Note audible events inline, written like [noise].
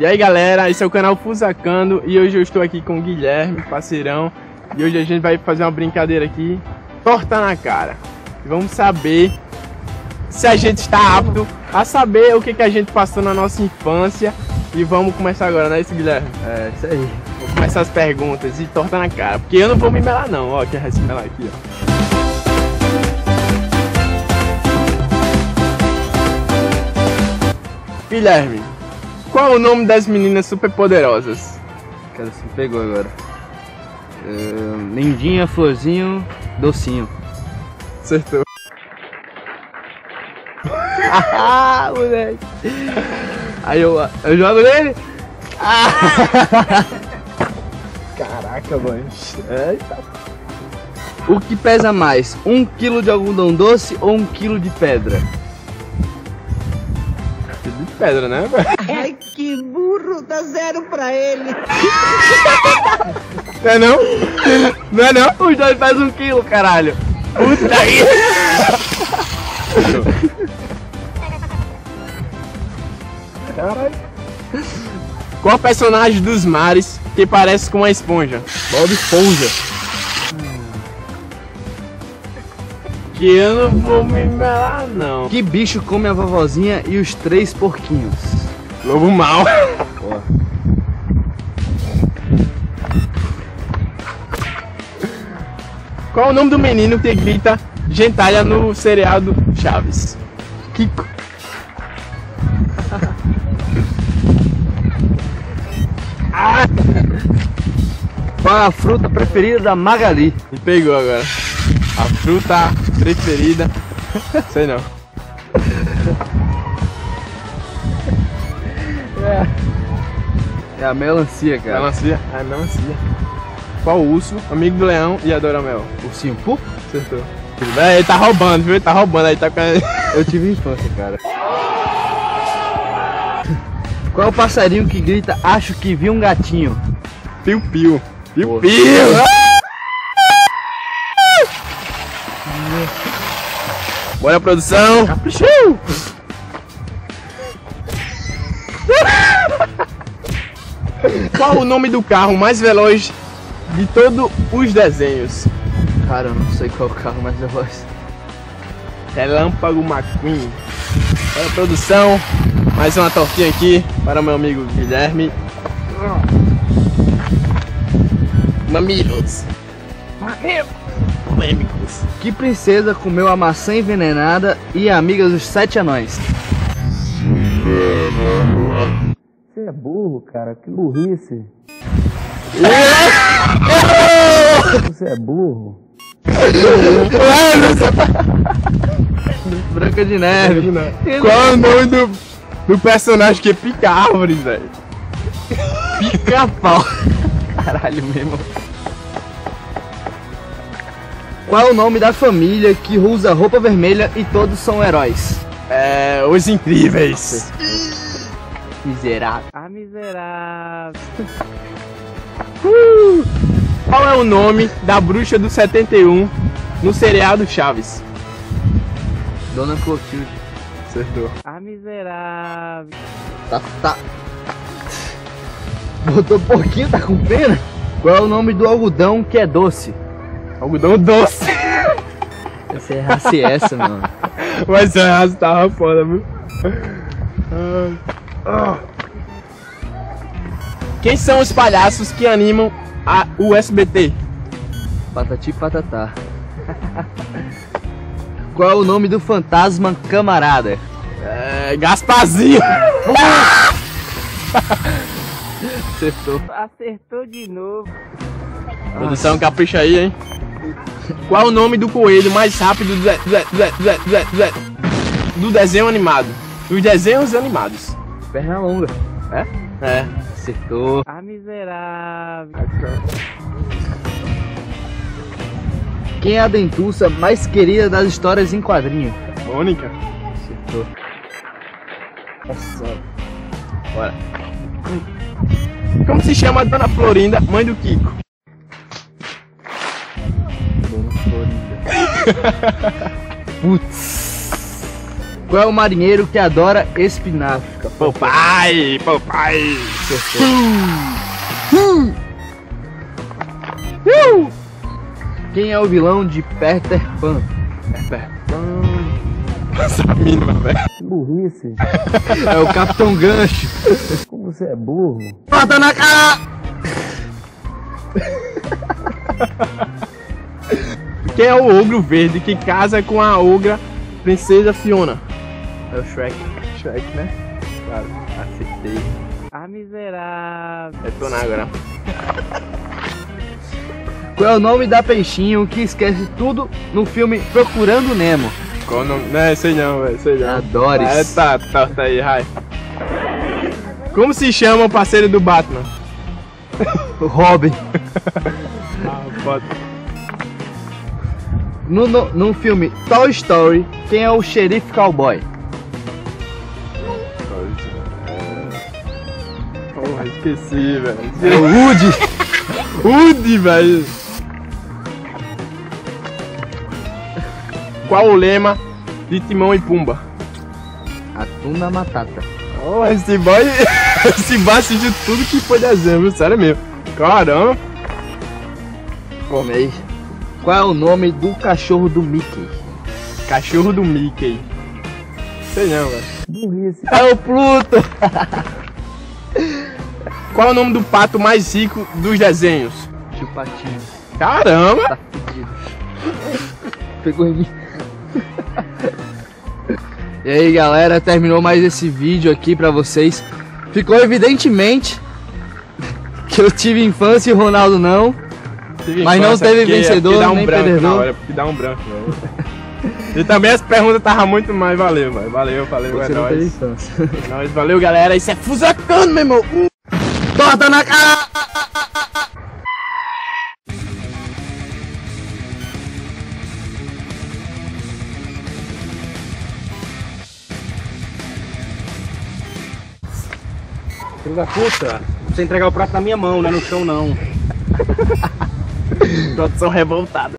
E aí galera, esse é o canal Fusacando e hoje eu estou aqui com o Guilherme, parceirão. E hoje a gente vai fazer uma brincadeira aqui, torta na cara. E vamos saber se a gente está apto a saber o que, que a gente passou na nossa infância. E vamos começar agora, não é isso, Guilherme? É, isso aí. Vou começar as perguntas e torta na cara, porque eu não vou me melar não, ó, quer se melar aqui, ó. Guilherme, qual o nome das meninas superpoderosas? Cara, você pegou agora. Uh, lindinha, florzinho, docinho. Acertou. ah, moleque. Aí eu, eu jogo nele. Ah. Caraca, mano. Eita. O que pesa mais? Um quilo de algodão doce ou um quilo de pedra? De pedra, né, velho? [laughs] Ai, que burro, dá zero pra ele. Não é não? Não é não? Os dois pesam um quilo, caralho. Puta aí. Caralho. Qual personagem dos mares que parece com uma esponja? Bob Esponja. Que eu não vou me melar, não. Que bicho come a vovozinha e os três porquinhos? Lobo mal. Qual o nome do menino que grita gentalha no seriado Chaves? Kiko. Ah! Qual é a fruta preferida da Magali? Me pegou agora. A fruta preferida. Sei não. É a melancia, cara. Melancia? Ah, melancia. Qual urso, amigo do leão e adora mel? Ursinho Poo? Acertou. Véi, ele tá roubando, viu? Ele tá roubando aí, tá com. [laughs] Eu tive infância, cara. Qual é o passarinho que grita acho que vi um gatinho? Piu-piu. Piu-piu. Bora, produção. Caprichou. Qual o nome do carro mais veloz de todos os desenhos? Cara, eu não sei qual é o carro mais veloz. Relâmpago McQueen. Bora, produção. Mais uma tortinha aqui para o meu amigo Guilherme. Mamilos. Polêmicos. Que princesa comeu a maçã envenenada e a amiga dos sete anões? Você é burro, cara. Que burrice. Você é burro. Branca de Neve. Qual é o nome do, do personagem que pica árvores, velho? Pica-pau. Caralho mesmo. Qual é o nome da família que usa roupa vermelha e todos são heróis? É. Os Incríveis. Miserável. Ah, miserável. Uh! Qual é o nome da bruxa do 71 no seriado Chaves? Dona Clotilde. Acertou. Ah, miserável. Tá, tá. Botou porquinho, tá com pena? Qual é o nome do algodão que é doce? Algodão doce. Você errasse essa, mano. Mas o resto tava foda, viu? Quem são os palhaços que animam a, o SBT? Patati patatá. [laughs] Qual é o nome do fantasma camarada? É. Gasparzinho! [laughs] Acertou. Acertou de novo. Produção, capricha aí, hein? Qual o nome do coelho mais rápido do, de- do desenho animado? Dos desenhos animados. Perna longa. É? É. Acertou. Ah, miserável. Quem é a dentuça mais querida das histórias em quadrinho? Mônica. Acertou. Nossa. Bora. Como se chama a Dona Florinda, mãe do Kiko? Florinda. Putz. Qual é o marinheiro que adora espinafre? Papai, papai. Quem é o vilão de Peter Pan? Essa mínima, velho. Burrice. É o Capitão Gancho. Como você é burro. Bota na cara! Quem é o ogro verde que casa com a ogra princesa Fiona? É o Shrek. Shrek, né? Claro, acertei. Ah, miserável. É tô na agora. [laughs] Qual é o nome da peixinho que esquece tudo no filme Procurando Nemo? Qual o nome? Não, sei não, velho, sei não. Adores. É, tá, torta aí, Rai. Como se chama o parceiro do Batman? [laughs] O Robin. Ah, foda. No, no, no filme Toy Story, quem é o xerife cowboy? Porra, esqueci, velho. É o Woody. [laughs] Woody, velho. Qual o lema de Timão e Pumba? Atum na matata. Oh, esse boy, [laughs] esse boy assistiu tudo que foi desenho, viu? Sério mesmo. Caramba. Comei. Qual é o nome do cachorro do Mickey? Cachorro do Mickey. Sei não, velho. Burrice. É o Pluto. [laughs] Qual é o nome do pato mais rico dos desenhos? Tio Patinho. Caramba. Tá fudido. Pegou em mim. E aí galera, terminou mais esse vídeo aqui pra vocês. Ficou evidentemente que eu tive infância e o Ronaldo não. Tive Mas não teve porque- vencedor, porque dá um nem branco perdedor. Na hora, porque dá um branco, velho. [laughs] E também as perguntas estavam muito mais. Valeu, velho. Valeu, valeu, Você é nóis. É nóis, valeu, galera. Isso é fusacando, meu irmão. Uh! Torta na cara! Filho da puta. Você entregar o prato na minha mão, não é no chão não. [laughs] Produção revoltada.